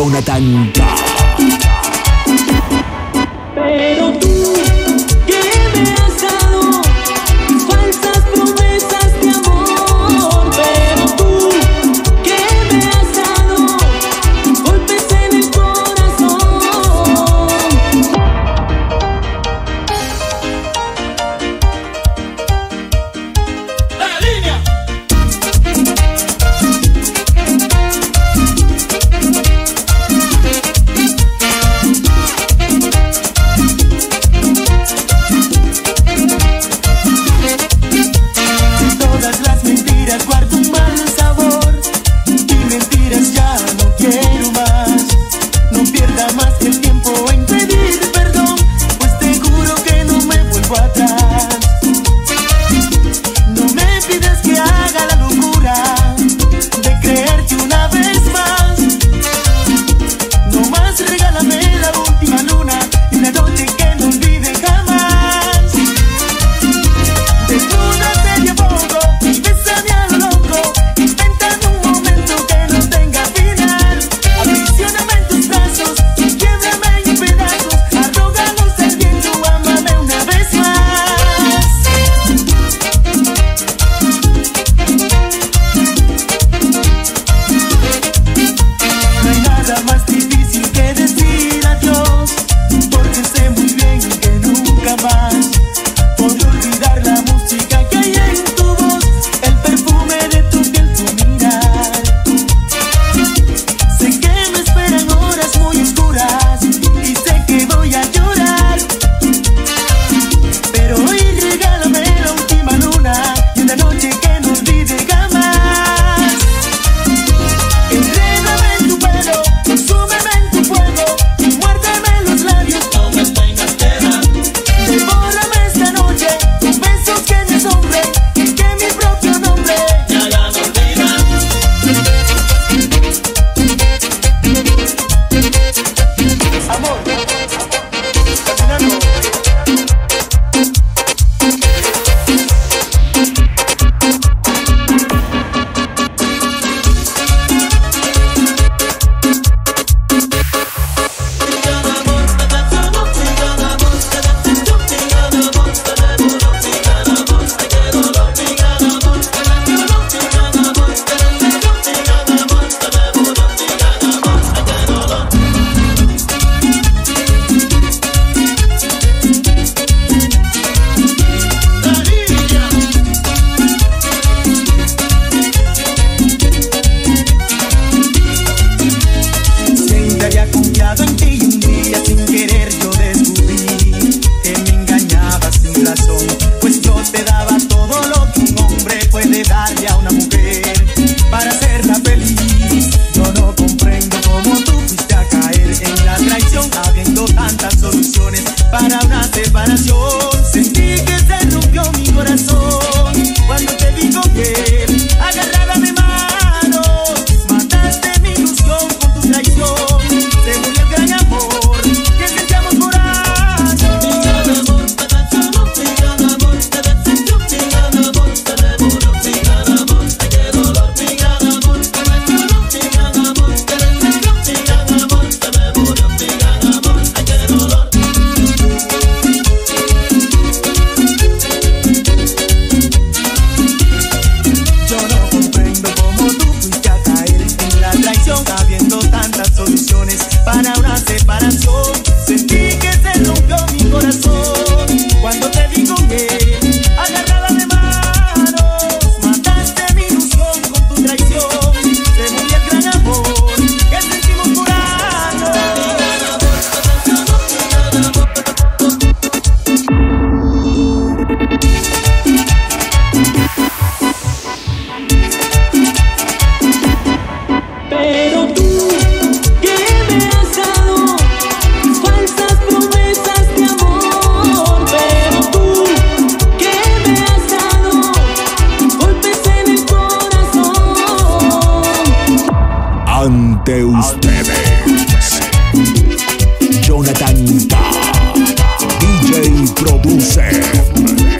Jonathan Pero Ante ustedes, Jonathan Ta, DJ Producer.